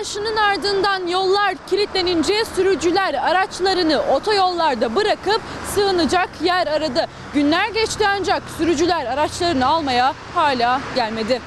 yağışının ardından yollar kilitlenince sürücüler araçlarını otoyollarda bırakıp sığınacak yer aradı. Günler geçti ancak sürücüler araçlarını almaya hala gelmedi.